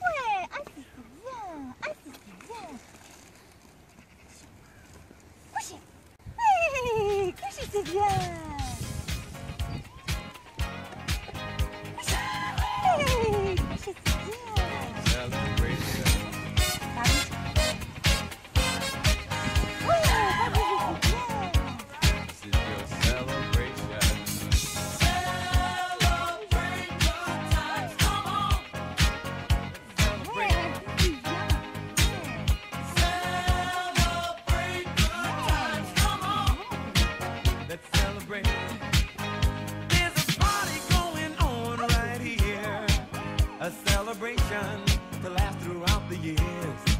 喂，爱死谁呀？爱死谁呀？不行，不行，不行，姐姐。Celebration to last throughout the years.